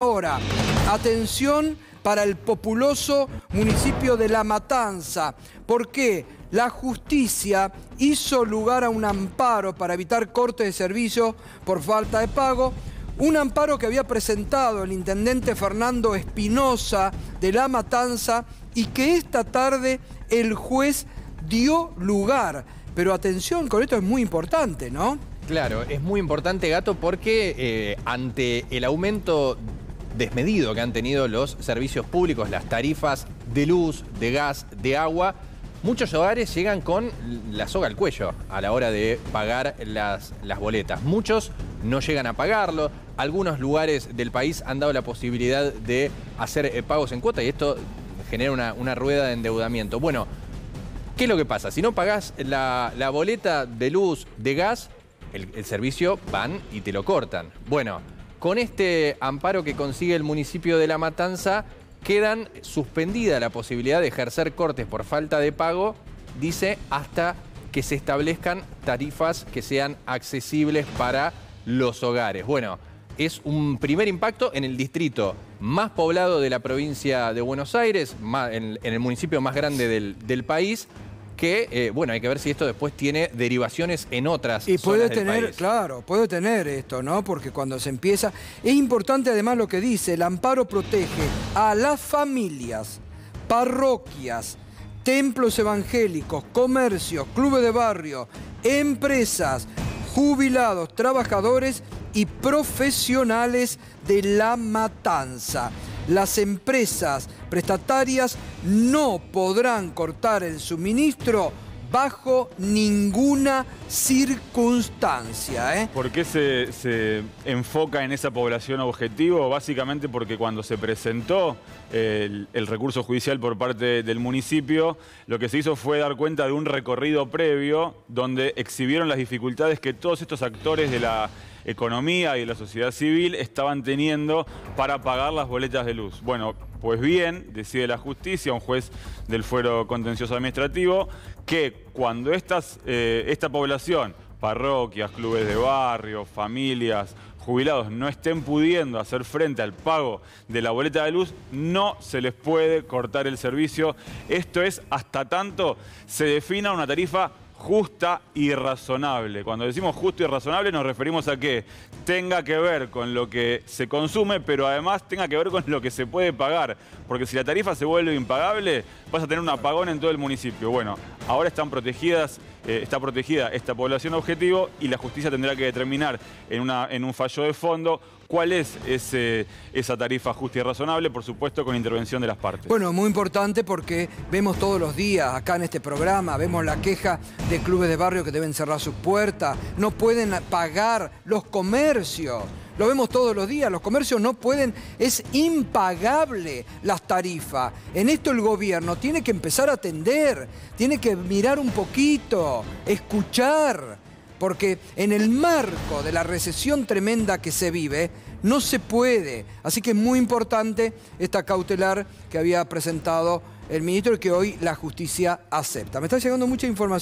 Ahora, atención para el populoso municipio de La Matanza. porque La justicia hizo lugar a un amparo para evitar cortes de servicio por falta de pago. Un amparo que había presentado el intendente Fernando Espinosa de La Matanza y que esta tarde el juez dio lugar. Pero atención, con esto es muy importante, ¿no? Claro, es muy importante, Gato, porque eh, ante el aumento desmedido que han tenido los servicios públicos, las tarifas de luz, de gas, de agua. Muchos hogares llegan con la soga al cuello a la hora de pagar las, las boletas. Muchos no llegan a pagarlo. Algunos lugares del país han dado la posibilidad de hacer eh, pagos en cuota y esto genera una, rueda de endeudamiento. Bueno, ¿qué es lo que pasa? Si no pagás la, boleta de luz, de gas, el, el servicio van y te lo cortan. Bueno, con este amparo que consigue el municipio de La Matanza, quedan suspendida la posibilidad de ejercer cortes por falta de pago, dice, hasta que se establezcan tarifas que sean accesibles para los hogares. Bueno, es un primer impacto en el distrito más poblado de la provincia de Buenos Aires, en, el municipio más grande del país, que, eh, bueno, hay que ver si esto después tiene derivaciones en otras Y puede tener, claro, puede tener esto, ¿no? Porque cuando se empieza... Es importante además lo que dice, el amparo protege a las familias, parroquias, templos evangélicos, comercios, clubes de barrio, empresas, jubilados, trabajadores y profesionales de la matanza las empresas prestatarias no podrán cortar el suministro bajo ninguna circunstancia. ¿eh? ¿Por qué se, enfoca en esa población objetivo? Básicamente porque cuando se presentó el, el, recurso judicial por parte del municipio, lo que se hizo fue dar cuenta de un recorrido previo donde exhibieron las dificultades que todos estos actores de la economía y la sociedad civil estaban teniendo para pagar las boletas de luz. Bueno, pues bien, decide la justicia, un juez del fuero contencioso administrativo, que cuando eh, esta población, parroquias, clubes de barrio, familias, jubilados no estén pudiendo hacer frente al pago de la boleta de luz, no se les puede cortar el servicio. Esto es hasta tanto se defina una tarifa justa y razonable. Cuando decimos justo y razonable nos referimos a que tenga que ver con lo que se consume, pero además tenga que ver con lo que se puede pagar. Porque si la tarifa se vuelve impagable, vas a tener un apagón en todo el municipio. Bueno, ahora están protegidas, eh, está protegida esta población objetivo y la justicia tendrá que determinar en, una, en un fallo de fondo cuál es ese, esa tarifa justa y razonable, por supuesto con intervención de las partes. Bueno, muy importante porque vemos todos los días acá en este programa, vemos la queja de clubes de barrio que deben cerrar sus puertas, no pueden pagar los comercios. Lo vemos todos los días, los comercios no pueden, es impagable las tarifas. En esto el gobierno tiene que empezar a atender, tiene que mirar un poquito, escuchar porque en el marco de la recesión tremenda que se vive, no se puede. Así que es muy importante esta cautelar que había presentado el ministro y que hoy la justicia acepta. Me está llegando mucha información.